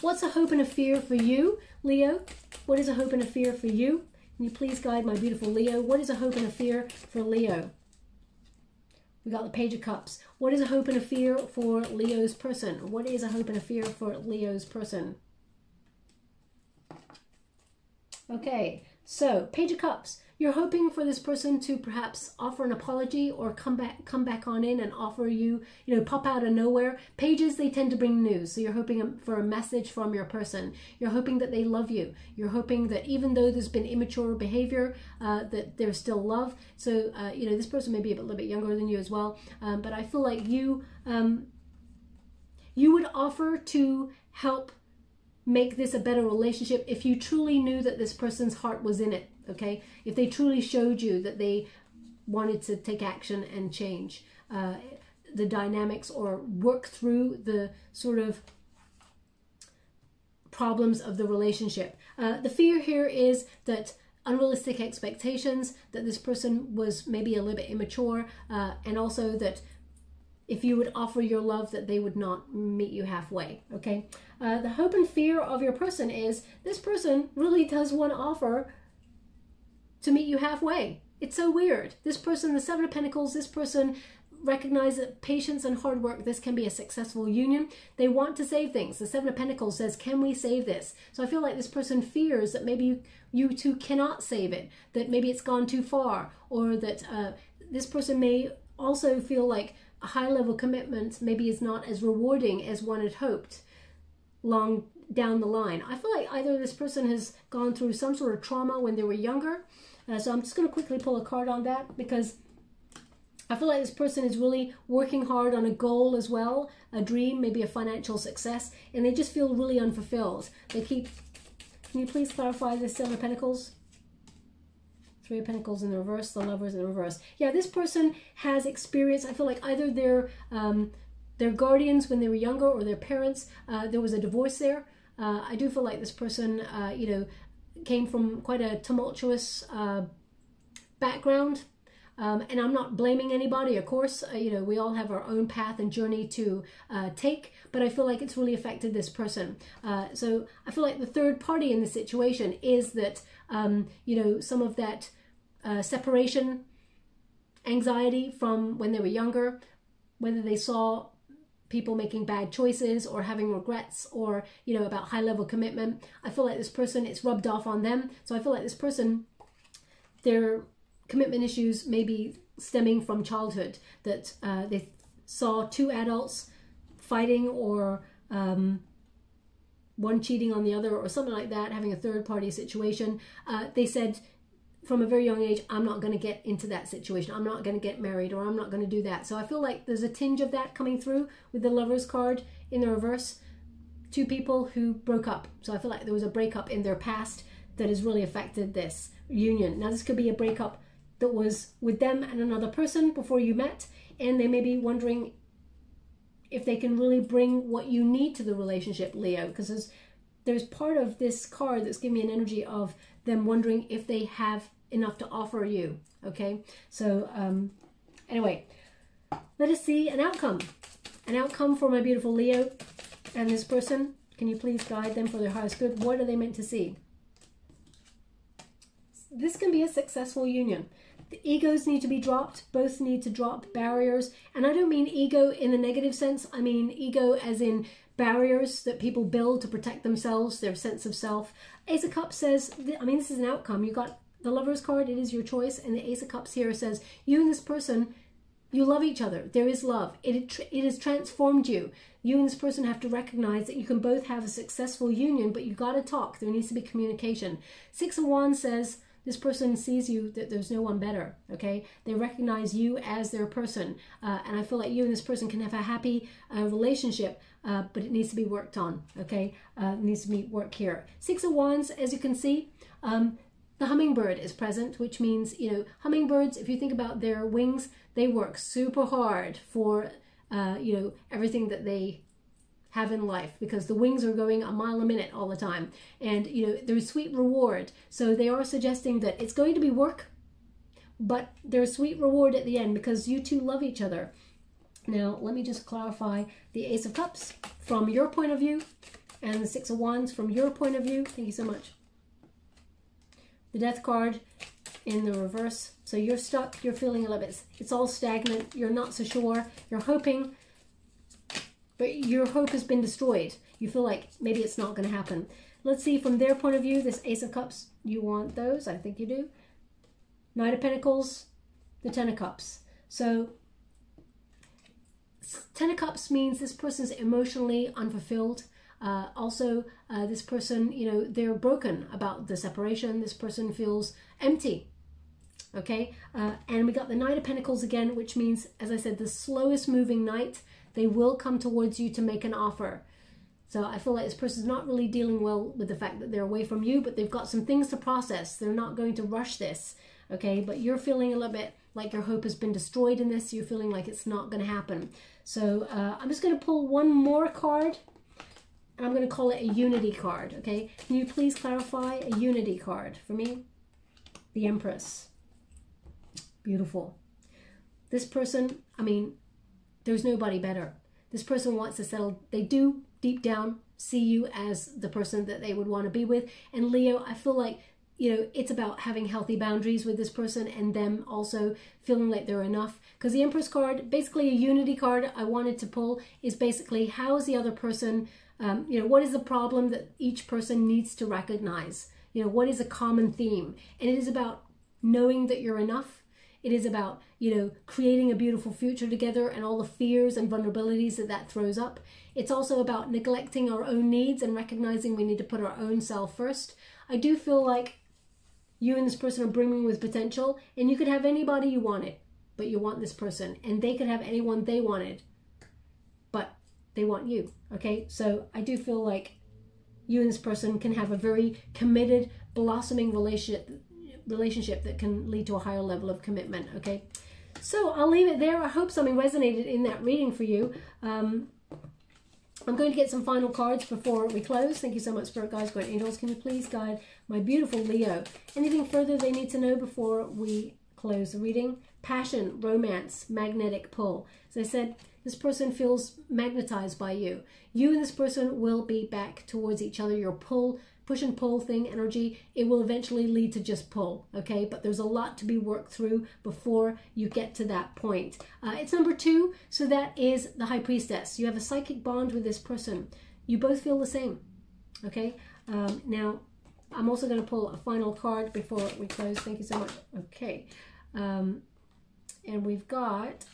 What's a hope and a fear for you, Leo? What is a hope and a fear for you? Can you please guide my beautiful Leo? What is a hope and a fear for Leo? We got the Page of Cups. What is a hope and a fear for Leo's person? What is a hope and a fear for Leo's person? Okay, so Page of Cups. You're hoping for this person to perhaps offer an apology or come back come back on in and offer you, you know, pop out of nowhere. Pages they tend to bring news, so you're hoping for a message from your person. You're hoping that they love you. You're hoping that even though there's been immature behavior, uh, that there's still love. So uh, you know, this person may be a little bit younger than you as well, um, but I feel like you um, you would offer to help make this a better relationship if you truly knew that this person's heart was in it okay? If they truly showed you that they wanted to take action and change uh, the dynamics or work through the sort of problems of the relationship. Uh, the fear here is that unrealistic expectations that this person was maybe a little bit immature uh, and also that if you would offer your love that they would not meet you halfway okay uh, the hope and fear of your person is this person really does want to offer to meet you halfway. It's so weird. This person, the Seven of Pentacles, this person recognize that patience and hard work, this can be a successful union. They want to save things. The Seven of Pentacles says, can we save this? So I feel like this person fears that maybe you, you two cannot save it, that maybe it's gone too far, or that uh, this person may also feel like high level commitment maybe is not as rewarding as one had hoped long down the line. I feel like either this person has gone through some sort of trauma when they were younger. Uh, so I'm just going to quickly pull a card on that because I feel like this person is really working hard on a goal as well, a dream, maybe a financial success, and they just feel really unfulfilled. They keep, can you please clarify the Seven of Pentacles? Three of Pentacles in the reverse, the Lovers in the reverse. Yeah, this person has experience, I feel like either they're um, their guardians when they were younger or their parents. Uh, there was a divorce there. Uh, I do feel like this person, uh, you know, came from quite a tumultuous uh, background. Um, and I'm not blaming anybody, of course. Uh, you know, we all have our own path and journey to uh, take, but I feel like it's really affected this person. so I feel like the third party in the situation is that, um, you know, some of that separation anxiety from when they were younger, whether they saw people making bad choices or having regrets or you know about high level commitment. I feel like this person it's rubbed off on them. So i feel like this person their commitment issues may be stemming from childhood that uh, they saw two adults fighting or um, one cheating on the other or something like that having a third party situation. Uh, they said from a very young age, I'm not going to get into that situation. I'm not going to get married or I'm not going to do that. So I feel like there's a tinge of that coming through with the lover's card in the reverse. Two people who broke up. So I feel like there was a breakup in their past that has really affected this union. Now, this could be a breakup that was with them and another person before you met, and they may be wondering if they can really bring what you need to the relationship, Leo, because there's there's part of this card that's giving me an energy of them wondering if they have enough to offer you. Okay, so um, anyway, let us see an outcome. An outcome for my beautiful Leo and this person. Can you please guide them for their highest good? What are they meant to see? This can be a successful union. The egos need to be dropped. Both need to drop barriers. And I don't mean ego in the negative sense. I mean ego as in barriers that people build to protect themselves, their sense of self. Ace of Cups says, I mean, this is an outcome. You've got the Lover's card, it is your choice. And the Ace of Cups here says, you and this person, you love each other. There is love. It, it has transformed you. You and this person have to recognize that you can both have a successful union, but you got to talk. There needs to be communication. Six of Wands says, this person sees you that there's no one better okay they recognize you as their person uh, and i feel like you and this person can have a happy uh, relationship uh, but it needs to be worked on okay uh, needs to be work here six of wands as you can see um, the hummingbird is present, which means, you know, hummingbirds, if you think about their wings, they work super hard for, uh, you know, everything that they have in life because the wings are going a mile a minute all the time. And, you know, there's sweet reward. So they are suggesting that it's going to be work, but there's sweet reward at the end because you two love each other. Now, let me just clarify the Ace of Cups from your point of view and the Six of Wands from your point of view. Thank you so much. The Death card in the reverse. So you're stuck, you're feeling a little bit, it's all stagnant, you're not so sure, you're hoping, but your hope has been destroyed. You feel like maybe it's not going to happen. Let's see from their point of view, this Ace of Cups, you want those? I think you do. Knight of Pentacles, the Ten of Cups. So Ten of Cups means this person's emotionally unfulfilled. Uh, also, uh, this person, you know, they're broken about the separation. This person feels empty. Okay, uh, and we got the Knight of Pentacles again, which means, as I said, the slowest moving knight. They will come towards you to make an offer. So I feel like this person's not really dealing well with the fact that they're away from you, but they've got some things to process. They're not going to rush this, okay? But you're feeling a little bit like your hope has been destroyed in this. You're feeling like it's not going to happen. So uh, I'm just going to pull one more card I'm going to call it a unity card, okay? Can you please clarify a unity card for me? The Empress. Beautiful. This person, I mean, there's nobody better. This person wants to settle. They do deep down see you as the person that they would want to be with. And Leo, I feel like you know, it's about having healthy boundaries with this person and them also feeling like they're enough. Because the Empress card, basically a unity card I wanted to pull, is basically how is the other person um, you know, what is the problem that each person needs to recognize? You know, what is a common theme? And it is about knowing that you're enough. It is about, you know, creating a beautiful future together and all the fears and vulnerabilities that that throws up. It's also about neglecting our own needs and recognizing we need to put our own self first. I do feel like you and this person are brimming with potential, and you could have anybody you wanted, but you want this person, and they could have anyone they wanted, they want you. Okay, so I do feel like you and this person can have a very committed, blossoming relationship relationship that can lead to a higher level of commitment. Okay, so I'll leave it there. I hope something resonated in that reading for you. Um, I'm going to get some final cards before we close. Thank you so much, Spirit Guides, Great Angels. Can you please guide my beautiful Leo? Anything further they need to know before we close the reading? Passion, romance, magnetic pull. As I said, this person feels magnetized by you. You and this person will be back towards each other. Your pull, push and pull thing, energy, it will eventually lead to just pull, okay? But there's a lot to be worked through before you get to that point. Uh, it's number two, so that is the High Priestess. You have a psychic bond with this person. You both feel the same, okay? Um, now, I'm also going to pull a final card before we close. Thank you so much. Okay. Um, and we've got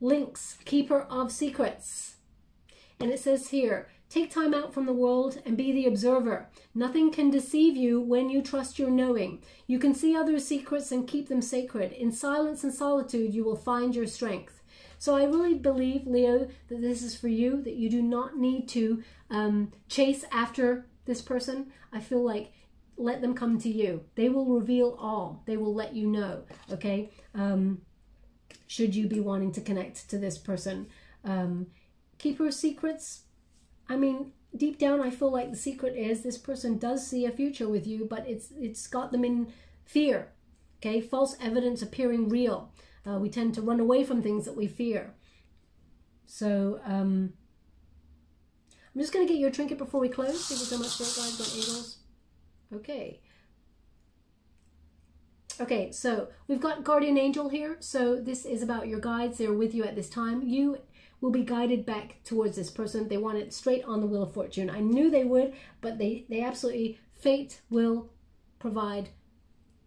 Lynx, keeper of secrets. And it says here, take time out from the world and be the observer. Nothing can deceive you when you trust your knowing. You can see others' secrets and keep them sacred. In silence and solitude, you will find your strength. So I really believe, Leo, that this is for you, that you do not need to um, chase after this person. I feel like let them come to you. They will reveal all. They will let you know, okay? Um, should you be wanting to connect to this person. Um, keeper secrets, I mean, deep down, I feel like the secret is this person does see a future with you, but it's it's got them in fear. Okay, false evidence appearing real. Uh, we tend to run away from things that we fear. So um, I'm just going to get your trinket before we close. Thank you so much, guys. Got angels. Okay. Okay, so we've got guardian angel here. So this is about your guides. They're with you at this time. You will be guided back towards this person. They want it straight on the wheel of fortune. I knew they would, but they, they absolutely, fate will provide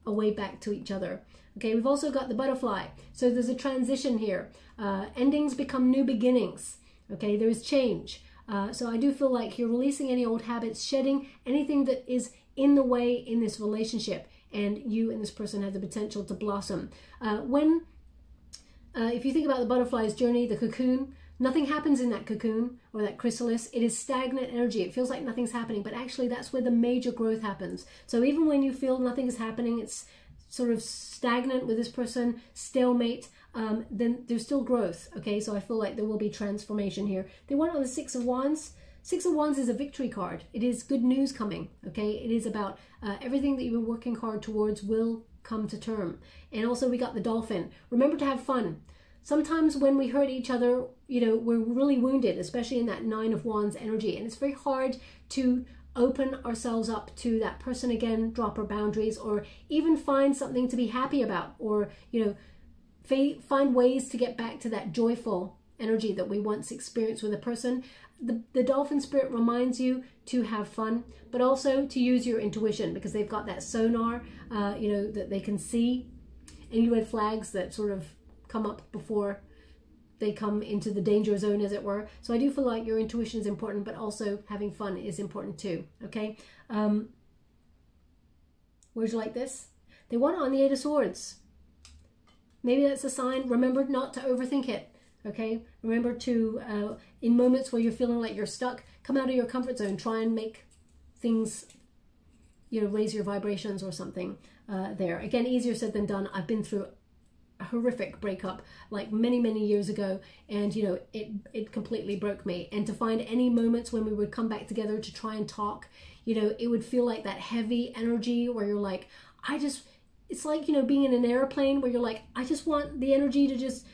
a way back to each other. Okay, we've also got the butterfly. So there's a transition here. Uh, endings become new beginnings. Okay, there is change. Uh, so I do feel like you're releasing any old habits, shedding anything that is in the way in this relationship and you and this person have the potential to blossom. Uh, when, uh, if you think about the butterfly's journey, the cocoon, nothing happens in that cocoon or that chrysalis. It is stagnant energy. It feels like nothing's happening, but actually that's where the major growth happens. So even when you feel nothing is happening, it's sort of stagnant with this person, stalemate, um, then there's still growth. Okay, so I feel like there will be transformation here. They went on the Six of Wands. Six of Wands is a victory card. It is good news coming, okay? It is about uh, everything that you've been working hard towards will come to term. And also we got the dolphin. Remember to have fun. sometimes when we hurt each other, you know, we're really wounded, especially in that Nine of Wands energy. And it's very hard to open ourselves up to that person again, drop our boundaries, or even find something to be happy about, or, you know, find ways to get back to that joyful energy that we once experienced with a person. The, the dolphin spirit reminds you to have fun, but also to use your intuition because they've got that sonar, uh, you know, that they can see any red flags that sort of come up before they come into the danger zone, as it were. So I do feel like your intuition is important, but also having fun is important too. Okay. Um, would you like this? They want it on the Eight of Swords. Maybe that's a sign. Remember not to overthink it. Okay. Remember to, uh, in moments where you're feeling like you're stuck, come out of your comfort zone. Try and make things, you know, raise your vibrations or something uh, there. Again, easier said than done. I've been through a horrific breakup like many many years ago and you know it it completely broke me and to find any moments when we would come back together to try and talk you know it would feel like that heavy energy where you're like i just it's like you know being in an airplane where you're like i just want the energy to just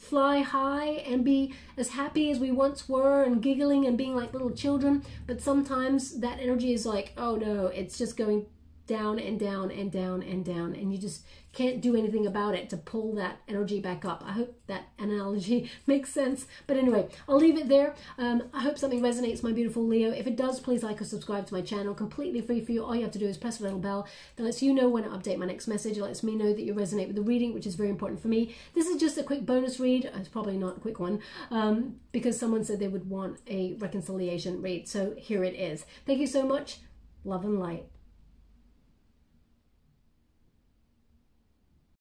fly high and be as happy as we once were and giggling and being like little children but sometimes that energy is like oh no it's just going down and down and down and down and you just can't do anything about it to pull that energy back up. I hope that analogy makes sense. But anyway, I'll leave it there. Um, I hope something resonates, my beautiful Leo. If it does, please like or subscribe to my channel. Completely free for you. All you have to do is press the little bell that lets you know when I update my next message. It lets me know that you resonate with the reading, which is very important for me. This is just a quick bonus read. It's probably not a quick one um, because someone said they would want a reconciliation read. So here it is. Thank you so much. Love and light.